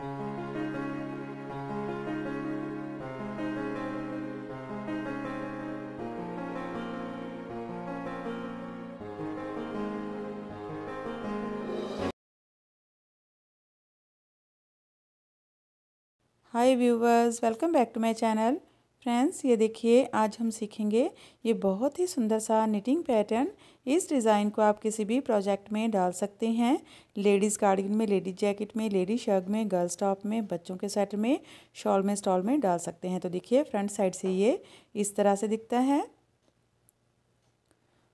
Hi viewers welcome back to my channel friends, ये देखिए, आज हम सीखेंगे ये बहुत ही सुंदर सा निटिंग पैटर्न इस डिज़ाइन को आप किसी भी प्रोजेक्ट में डाल सकते हैं। लेडीज़ कार्डिगन में लेडीज़ जैकेट में लेडीज़ शर्ट में गर्ल्स टॉप में, बच्चों के सेट में शॉल में स्टॉल में डाल सकते हैं। तो देखिए फ्रंट साइड से ये इस तरह से दिखता है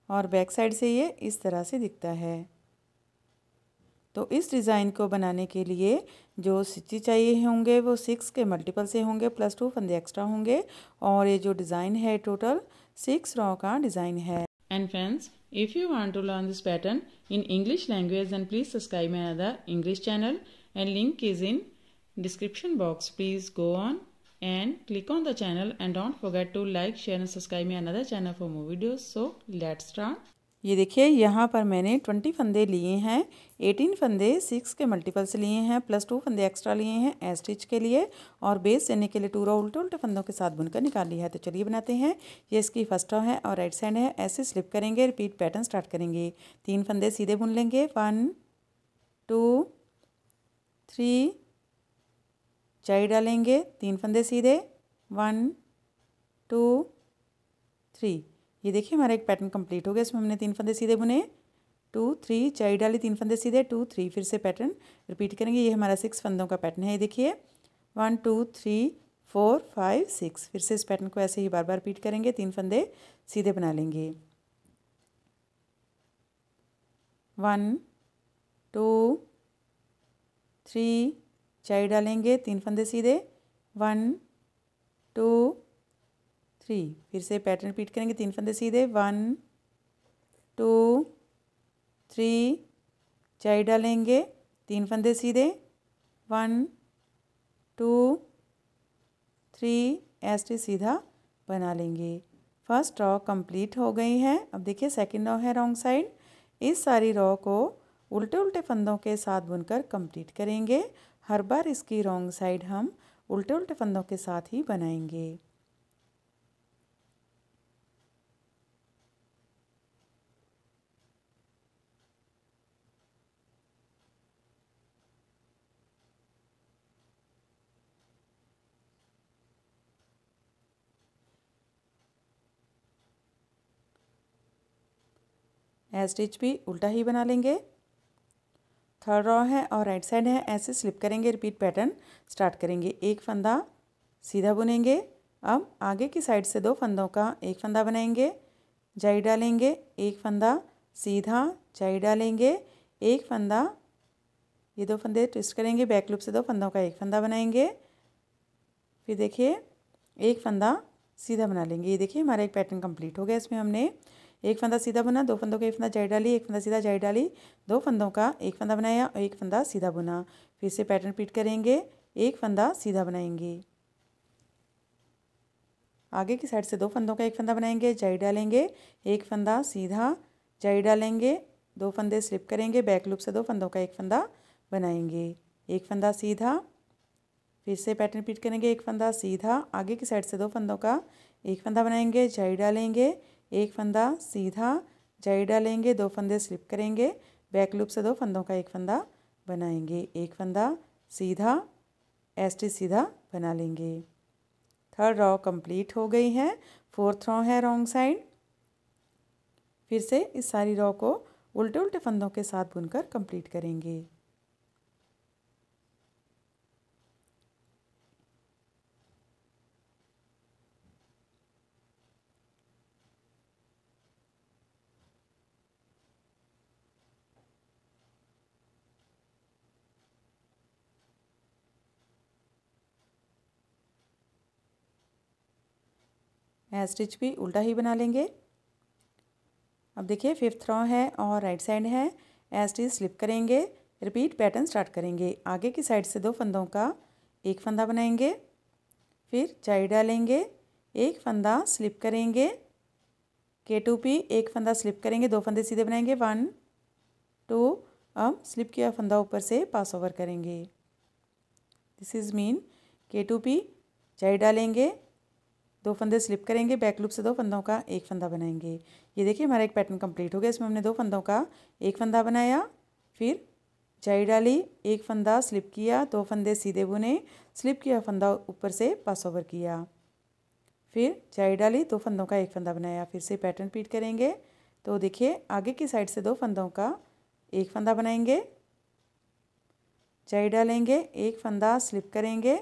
और बैक साइड से ये इस तरह से दिखता है। तो इस डिज़ाइन को बनाने के लिए जो स्टिच चाहिए होंगे वो सिक्स के मल्टीपल से होंगे, प्लस टू फंदे एक्स्ट्रा होंगे और ये जो डिज़ाइन है टोटल सिक्स रॉ का डिज़ाइन है। And friends if you want to learn this pattern in English language and please subscribe my other English channel and link is in description box please go on and click on the channel and don't forget to like, share and subscribe my another channel for more videos. So, let's start. ये देखिए, यहाँ पर मैंने twenty फंदे लिए हैं, eighteen फंदे six के मल्टीपल से लिए हैं, प्लस टू फंदे एक्स्ट्रा लिए हैं ए स्टिच के लिए, और बेस देने के लिए टू रो, उल्टे उल्टे फंदों के साथ बुनकर निकाल लिया है। तो चलिए बनाते हैं। ये इसकी फ़र्स्ट रो है और राइट साइड है। ऐसे स्लिप करेंगे, रिपीट पैटर्न स्टार्ट करेंगे। तीन फंदे सीधे बुन लेंगे। वन, टू, थ्री चाई डालेंगे। तीन फंदे सीधे। One, two, three. ये देखिए हमारा एक पैटर्न कंप्लीट हो गया। इसमें हमने तीन फंदे सीधे बुने टू थ्री चाई डाली, तीन फंदे सीधे। टू थ्री फिर से पैटर्न रिपीट करेंगे। ये हमारा सिक्स फंदों का पैटर्न है। ये देखिए। One two three four five six फिर से इस पैटर्न को ऐसे ही बार बार रिपीट करेंगे। तीन फंदे सीधे बना लेंगे। वन टू थ्री चाई डालेंगे। तीन फंदे सीधे। वन टू थ्री फिर से पैटर्न रिपीट करेंगे, तीन फंदे सीधे। वन टू थ्री चाई डालेंगे, तीन फंदे सीधे। वन टू थ्री ऐसे सीधा बना लेंगे। फ़र्स्ट रॉ कंप्लीट हो गई है। अब देखिए सेकंड रॉ है रॉन्ग साइड इस सारी रॉ को उल्टे उल्टे फंदों के साथ बुनकर कंप्लीट करेंगे। हर बार इसकी रॉन्ग साइड हम उल्टे उल्टे फंदों के साथ ही बनाएँगे। स्टिच भी उल्टा ही बना लेंगे। थर्ड रॉ है और राइट साइड है, ऐसे स्लिप करेंगे, रिपीट पैटर्न स्टार्ट करेंगे। एक फंदा सीधा बुनेंगे, अब आगे की साइड से दो फंदों का एक फंदा बनाएँगे, जाई डालेंगे, एक फंदा सीधा जाई डालेंगे, एक फंदा, ये दो फंदे ट्विस्ट करेंगे, बैक लूप से दो फंदों का एक फंदा बनाएँगे। फिर देखिए, एक फंदा सीधा बना लेंगे। ये देखिए, हमारा एक पैटर्न कंप्लीट हो गया इसमें हमने। एक फंदा सीधा बुना दो फंदों का एक फंदा जाई डाली एक फंदा सीधा जाई डाली दो फंदों का एक फंदा बनाया और एक फंदा सीधा बुना फिर से पैटर्न रिपीट करेंगे एक फंदा सीधा बनाएँगे आगे की साइड से दो फंदों का एक फंदा बनाएँगे जाई डालेंगे एक फंदा सीधा जाई डालेंगे दो फंदे स्लिप करेंगे बैक लूप से दो फंदों का एक फंदा बनाएँगे एक फंदा सीधा फिर से पैटर्न रिपीट करेंगे एक फंदा सीधा आगे की साइड से दो फंदों का एक फंदा बनाएँगे जाई डालेंगे एक फंदा सीधा जाई डालेंगे, दो फंदे स्लिप करेंगे, बैक लूप से दो फंदों का एक फंदा बनाएँगे। एक फंदा सीधा एस्टी सीधा बना लेंगे। थर्ड रॉ कंप्लीट हो गई है। फोर्थ रॉ है रॉन्ग साइड। फिर से इस सारी रॉ को उल्टे उल्टे फंदों के साथ बुनकर कंप्लीट करेंगे। स्टिच भी उल्टा ही बना लेंगे। अब देखिए फिफ्थ रॉ है और राइट साइड है। स्टिच स्लिप करेंगे रिपीट पैटर्न स्टार्ट करेंगे। आगे की साइड से दो फंदों का एक फंदा बनाएँगे, फिर चाई डालेंगे, एक फंदा स्लिप करेंगे के टू पी एक फंदा स्लिप करेंगे, दो फंदे सीधे बनाएँगे। वन टू अब स्लिप किया फंदा ऊपर से पास ओवर करेंगे। This is mean K two P चाई डालेंगे दो फंदे स्लिप करेंगे बैक लूप से दो फंदों का एक फंदा बनाएँगे। ये देखिए हमारा एक पैटर्न कंप्लीट हो गया। इसमें हमने दो फंदों का एक फंदा बनाया, फिर चाई डाली, एक फंदा स्लिप किया, दो फंदे सीधे बुने, स्लिप किया, फंदा ऊपर से पास ओवर किया। फिर चाई डाली, दो फंदों का एक फंदा बनाया, फिर से पैटर्न पीट करेंगे। तो देखिए, आगे की साइड से दो फंदों का एक फंदा बनाएँगे चाई डालेंगे, एक फंदा स्लिप करेंगे,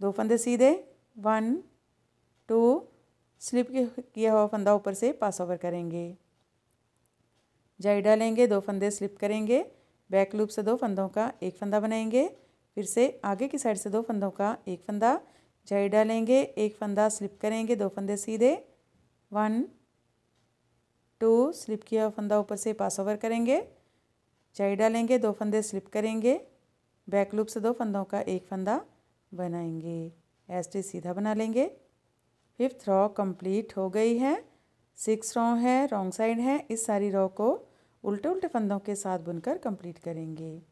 दो फंदे सीधे वन टू स्लिप किया हुआ फंदा ऊपर से पास ओवर करेंगे। जाई डालेंगे दो फंदे स्लिप करेंगे, बैक लूप से दो फंदों का एक फंदा बनाएँगे, फिर से आगे की साइड से दो फंदों का एक फंदा जाई डालेंगे एक फंदा स्लिप करेंगे, दो फंदे सीधे, वन, टू, स्लिप किया हुआ फंदा ऊपर से पास ओवर करेंगे जाई डालेंगे दो फंदे स्लिप करेंगे, बैक लूप से दो फंदों का एक फंदा बनाएँगे एस्टी सीधा बना लेंगे। फिफ्थ रॉ कंप्लीट हो गई है। सिक्स रॉ है रॉन्ग साइड है। इस सारी रॉ को उल्टे उल्टे फंदों के साथ बुनकर कंप्लीट करेंगे।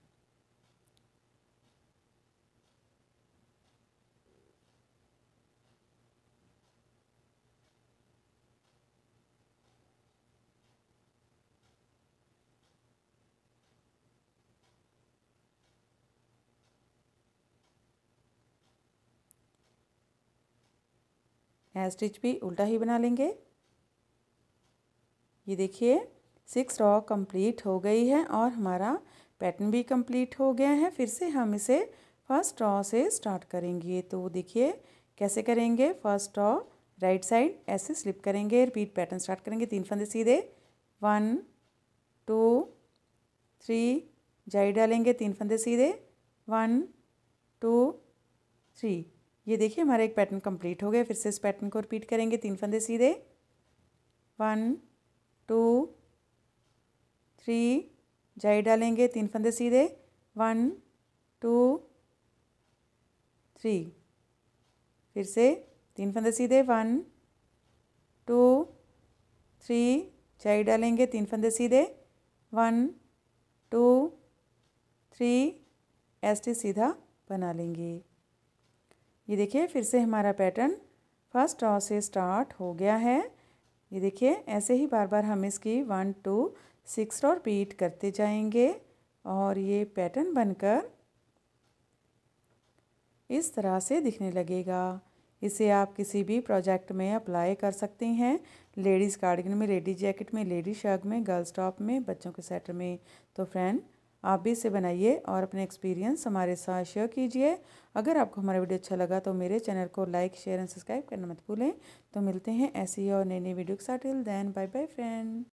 है स्टिच भी उल्टा ही बना लेंगे। ये देखिए सिक्स रॉ कंप्लीट हो गई है और हमारा पैटर्न भी कंप्लीट हो गया है। फिर से हम इसे फ़र्स्ट रॉ से स्टार्ट करेंगे। तो देखिए, कैसे करेंगे? फ़र्स्ट रॉ राइट साइड ऐसे स्लिप करेंगे रिपीट पैटर्न स्टार्ट करेंगे। तीन फंदे सीधे। वन टू थ्री जाई डालेंगे। तीन फंदे सीधे। वन टू थ्री ये देखिए, हमारा एक पैटर्न कंप्लीट हो गया। फिर से इस पैटर्न को रिपीट करेंगे। तीन फंदे सीधे। वन टू थ्री जाई डालेंगे। तीन फंदे सीधे। वन टू थ्री फिर से तीन फंदे सीधे। वन टू थ्री जाई डालेंगे। तीन फंदे सीधे। One two three S T सीधा बना लेंगे। ये देखिए, फिर से हमारा पैटर्न फ़र्स्ट रॉ से स्टार्ट हो गया है। ये देखिए, ऐसे ही बार बार हम इसकी one two six row repeat करते जाएँगे और ये पैटर्न बनकर इस तरह से दिखने लगेगा। इसे आप किसी भी प्रोजेक्ट में अप्लाई कर सकते हैं। लेडीज़ कार्डिगन में लेडीज़ जैकेट में लेडीज़ शर्ट में गर्ल्स टॉप में, बच्चों के सेटर में। तो फ्रेंड आप भी इसे बनाइए और अपने एक्सपीरियंस हमारे साथ शेयर कीजिए। अगर आपको हमारा वीडियो अच्छा लगा तो मेरे चैनल को लाइक शेयर एंड सब्सक्राइब करना मत भूलें। तो मिलते हैं ऐसी और नई नई वीडियो के साथ। Till then bye bye friend